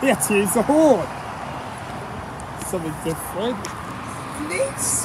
He had horn. Something different. Needs